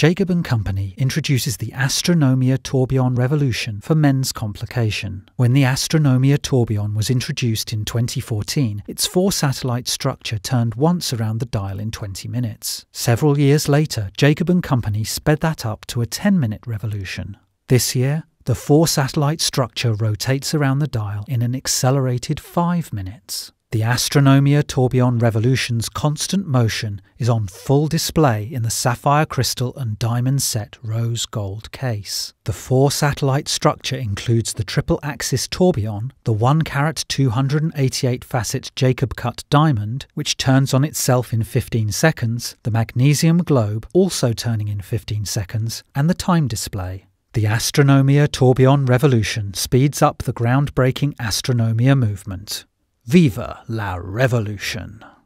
Jacob and Company introduces the Astronomia tourbillon revolution for men's complication. When the Astronomia tourbillon was introduced in 2014, its four satellite structure turned once around the dial in 20 minutes. Several years later, Jacob and Company sped that up to a 10 minute revolution. This year, the four satellite structure rotates around the dial in an accelerated 5 minutes. The Astronomia Tourbillon Revolution's constant motion is on full display in the sapphire crystal and diamond set rose gold case. The four satellite structure includes the triple axis tourbillon, the 1 carat 288 facet Jacob cut diamond, which turns on itself in 15 seconds, the magnesium globe, also turning in 15 seconds, and the time display. The Astronomia Tourbillon Revolution speeds up the groundbreaking Astronomia movement. Viva la Revolution!